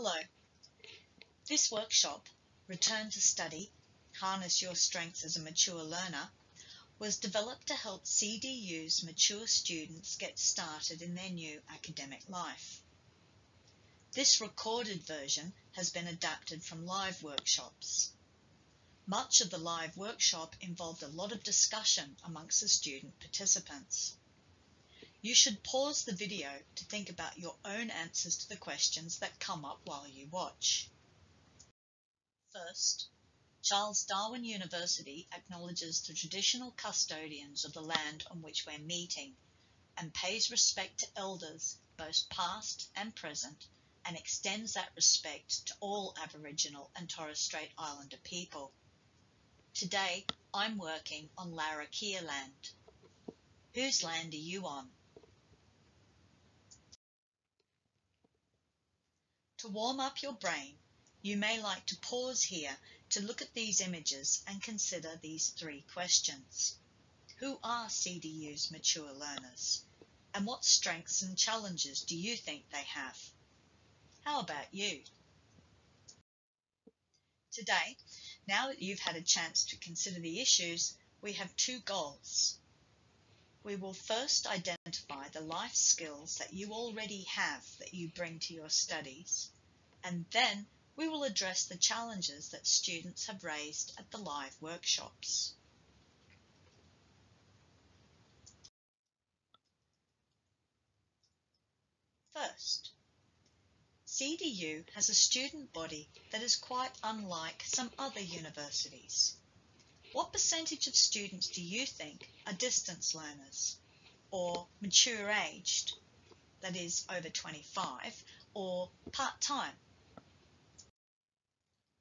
Hello. This workshop, Return to Study, Harness Your Strengths as a Mature Learner, was developed to help CDU's mature students get started in their new academic life. This recorded version has been adapted from live workshops. Much of the live workshop involved a lot of discussion amongst the student participants. You should pause the video to think about your own answers to the questions that come up while you watch. First, Charles Darwin University acknowledges the traditional custodians of the land on which we're meeting and pays respect to elders, both past and present, and extends that respect to all Aboriginal and Torres Strait Islander people. Today, I'm working on Larrakia land. Whose land are you on? To warm up your brain, you may like to pause here to look at these images and consider these three questions. Who are CDU's mature learners? And what strengths and challenges do you think they have? How about you? Today, now that you've had a chance to consider the issues, we have two goals. We will first identify the life skills that you already have that you bring to your studies, and then we will address the challenges that students have raised at the live workshops. First, CDU has a student body that is quite unlike some other universities. What percentage of students do you think are distance learners or mature aged, that is over 25, or part-time?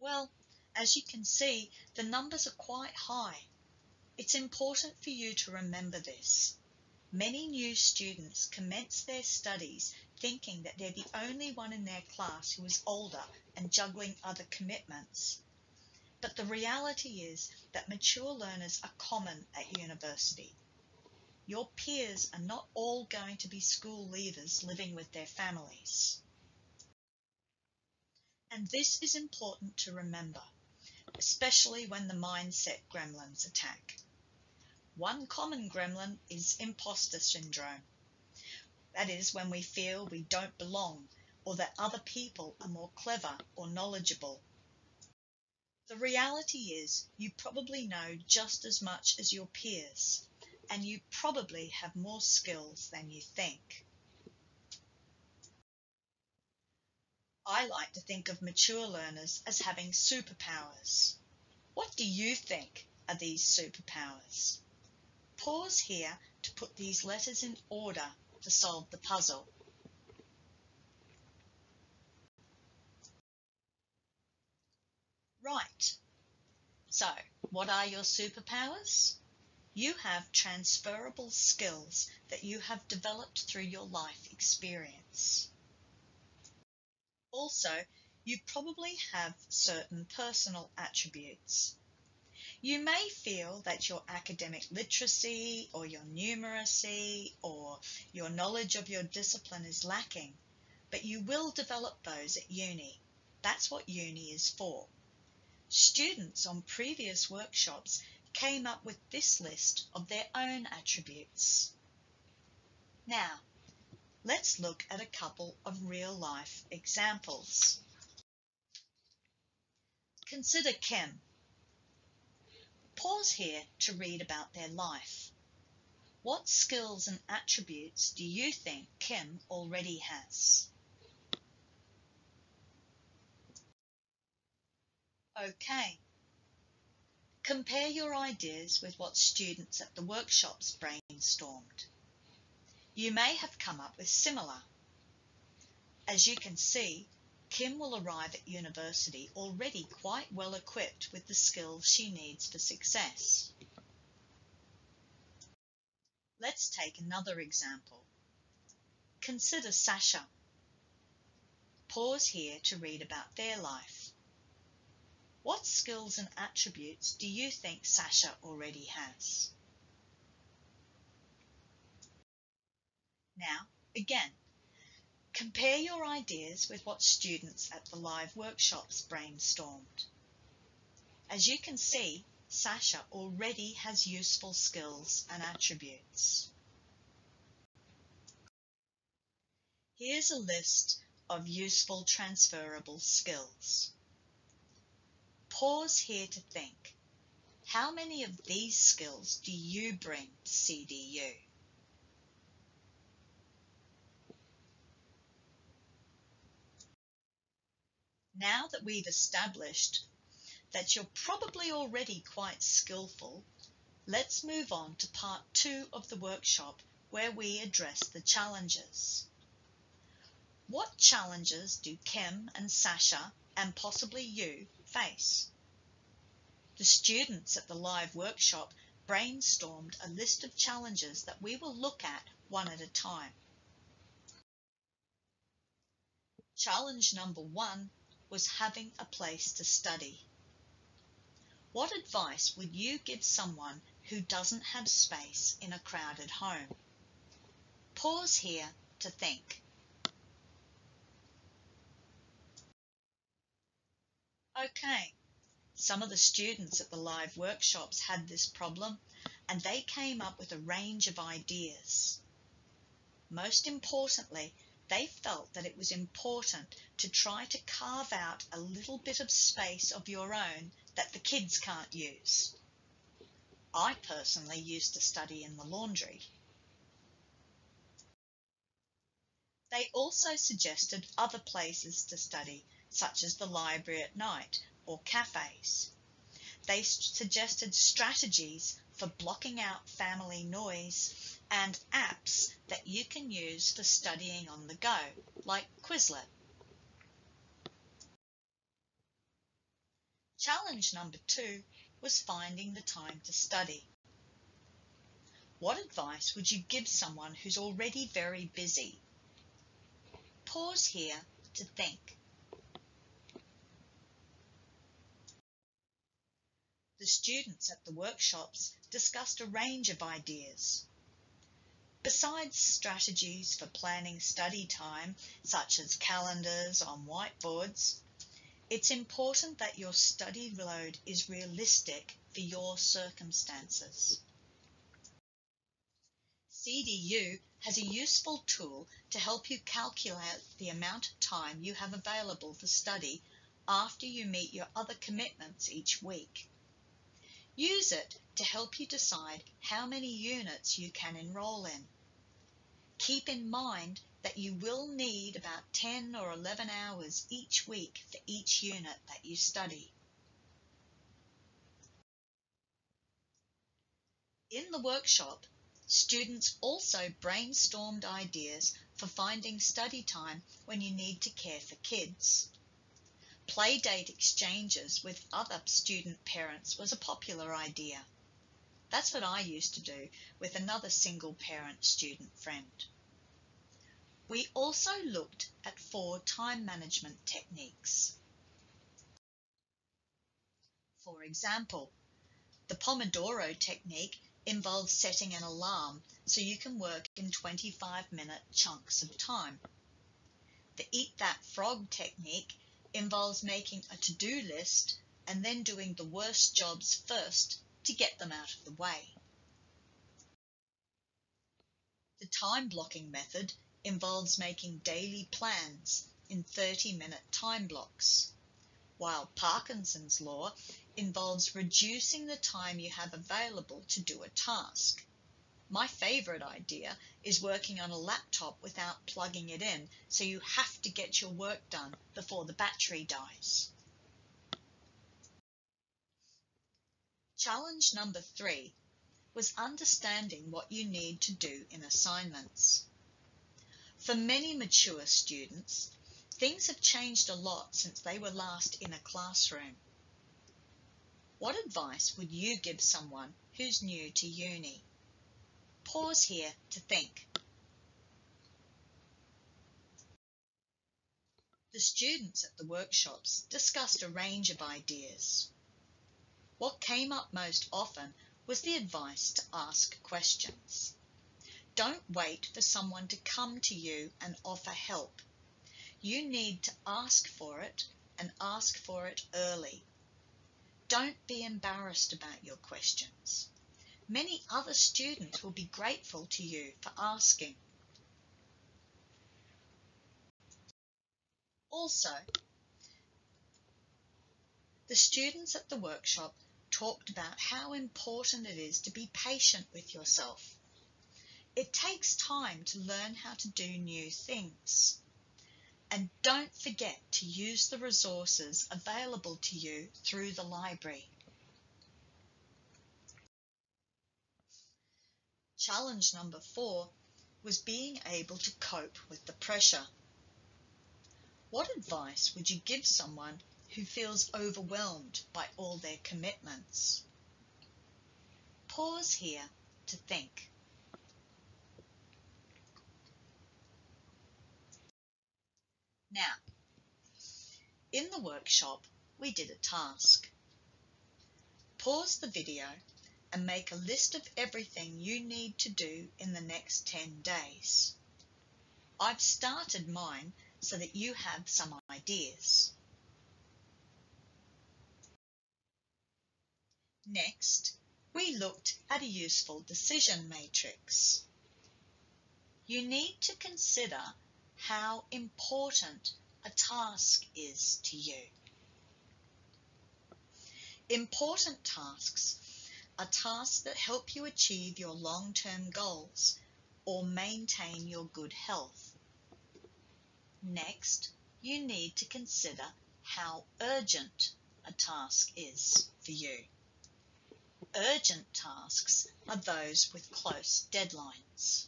Well, as you can see, the numbers are quite high. It's important for you to remember this. Many new students commence their studies thinking that they're the only one in their class who is older and juggling other commitments. But the reality is that mature learners are common at university. Your peers are not all going to be school leavers living with their families. And this is important to remember, especially when the mindset gremlins attack. One common gremlin is imposter syndrome. That is when we feel we don't belong or that other people are more clever or knowledgeable the reality is you probably know just as much as your peers, and you probably have more skills than you think. I like to think of mature learners as having superpowers. What do you think are these superpowers? Pause here to put these letters in order to solve the puzzle. Right. So, what are your superpowers? You have transferable skills that you have developed through your life experience. Also, you probably have certain personal attributes. You may feel that your academic literacy or your numeracy or your knowledge of your discipline is lacking, but you will develop those at uni. That's what uni is for. Students on previous workshops came up with this list of their own attributes. Now, let's look at a couple of real-life examples. Consider Kim. Pause here to read about their life. What skills and attributes do you think Kim already has? Okay. Compare your ideas with what students at the workshops brainstormed. You may have come up with similar. As you can see, Kim will arrive at university already quite well equipped with the skills she needs for success. Let's take another example. Consider Sasha. Pause here to read about their life. What skills and attributes do you think Sasha already has? Now, again, Compare your ideas with what students at the live workshops brainstormed. As you can see, Sasha already has useful skills and attributes. Here's a list of useful transferable skills. Pause here to think. How many of these skills do you bring to CDU? Now that we've established that you're probably already quite skillful, let's move on to part two of the workshop where we address the challenges. What challenges do Kim and Sasha and possibly you face? The students at the live workshop brainstormed a list of challenges that we will look at one at a time. Challenge number one was having a place to study. What advice would you give someone who doesn't have space in a crowded home? Pause here to think. Okay, some of the students at the live workshops had this problem and they came up with a range of ideas. Most importantly, they felt that it was important to try to carve out a little bit of space of your own that the kids can't use. I personally used to study in the laundry. They also suggested other places to study, such as the library at night or cafes. They suggested strategies for blocking out family noise and apps that you can use for studying on the go, like Quizlet. Challenge number two was finding the time to study. What advice would you give someone who's already very busy? Pause here to think. The students at the workshops discussed a range of ideas. Besides strategies for planning study time, such as calendars on whiteboards, it's important that your study load is realistic for your circumstances. CDU has a useful tool to help you calculate the amount of time you have available for study after you meet your other commitments each week. Use it to help you decide how many units you can enroll in. Keep in mind that you will need about 10 or 11 hours each week for each unit that you study. In the workshop, students also brainstormed ideas for finding study time when you need to care for kids. Playdate exchanges with other student parents was a popular idea. That's what I used to do with another single parent student friend. We also looked at four time management techniques. For example, the Pomodoro technique involves setting an alarm so you can work in 25 minute chunks of time. The Eat That Frog technique involves making a to-do list and then doing the worst jobs first to get them out of the way. The time blocking method involves making daily plans in 30 minute time blocks, while Parkinson's law involves reducing the time you have available to do a task. My favourite idea is working on a laptop without plugging it in, so you have to get your work done before the battery dies. Challenge number three was understanding what you need to do in assignments. For many mature students, things have changed a lot since they were last in a classroom. What advice would you give someone who's new to uni? Pause here to think. The students at the workshops discussed a range of ideas. What came up most often was the advice to ask questions. Don't wait for someone to come to you and offer help. You need to ask for it and ask for it early. Don't be embarrassed about your questions. Many other students will be grateful to you for asking. Also, the students at the workshop talked about how important it is to be patient with yourself. It takes time to learn how to do new things. And don't forget to use the resources available to you through the library. Challenge number four was being able to cope with the pressure. What advice would you give someone who feels overwhelmed by all their commitments? Pause here to think. Now, in the workshop, we did a task. Pause the video and make a list of everything you need to do in the next 10 days. I've started mine so that you have some ideas. Next, we looked at a useful decision matrix. You need to consider how important a task is to you. Important tasks are tasks that help you achieve your long-term goals or maintain your good health. Next, you need to consider how urgent a task is for you. Urgent tasks are those with close deadlines.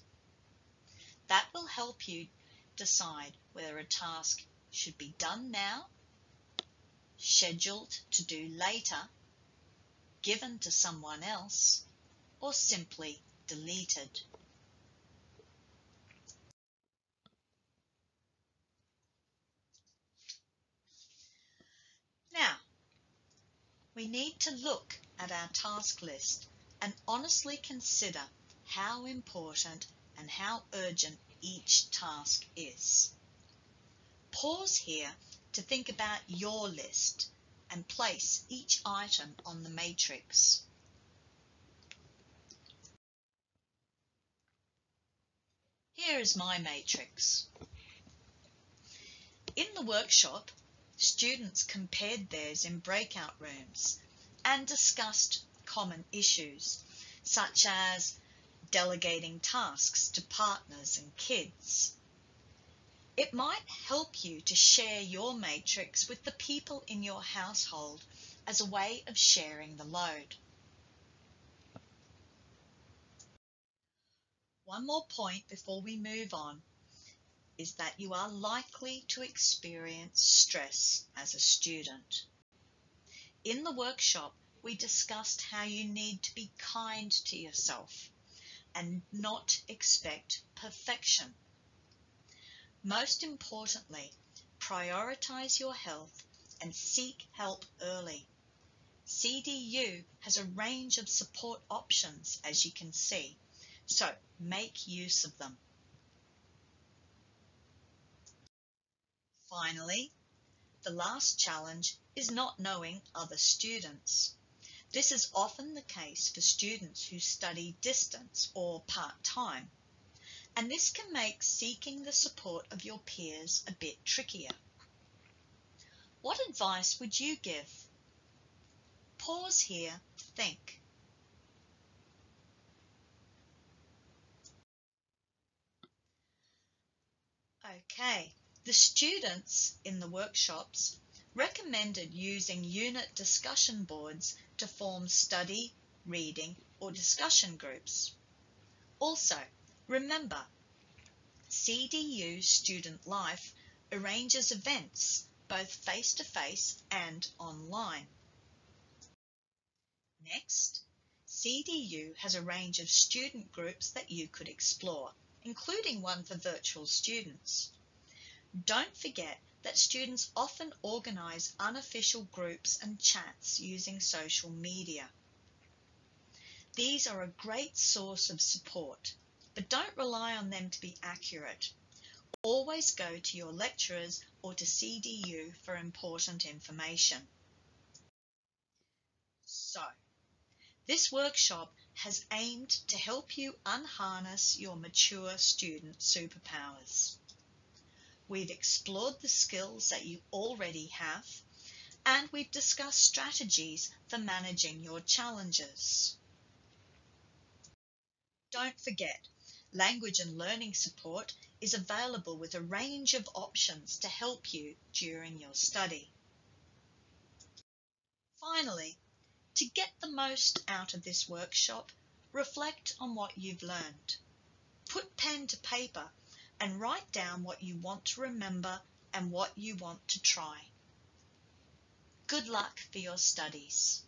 That will help you decide whether a task should be done now, scheduled to do later, given to someone else, or simply deleted. Now, we need to look at our task list and honestly consider how important and how urgent each task is. Pause here to think about your list and place each item on the matrix. Here is my matrix. In the workshop, students compared theirs in breakout rooms and discussed common issues such as delegating tasks to partners and kids. It might help you to share your matrix with the people in your household as a way of sharing the load. One more point before we move on is that you are likely to experience stress as a student. In the workshop, we discussed how you need to be kind to yourself and not expect perfection. Most importantly, prioritize your health and seek help early. CDU has a range of support options, as you can see, so make use of them. Finally, the last challenge is not knowing other students. This is often the case for students who study distance or part-time, and this can make seeking the support of your peers a bit trickier. What advice would you give? Pause here to think. Okay, the students in the workshops recommended using unit discussion boards to form study, reading or discussion groups. Also, remember, CDU Student Life arranges events both face-to-face -face and online. Next, CDU has a range of student groups that you could explore, including one for virtual students. Don't forget that students often organise unofficial groups and chats using social media. These are a great source of support but don't rely on them to be accurate. Always go to your lecturers or to CDU for important information. So, this workshop has aimed to help you unharness your mature student superpowers. We've explored the skills that you already have and we've discussed strategies for managing your challenges. Don't forget, language and learning support is available with a range of options to help you during your study. Finally, to get the most out of this workshop, reflect on what you've learned. Put pen to paper and write down what you want to remember and what you want to try. Good luck for your studies.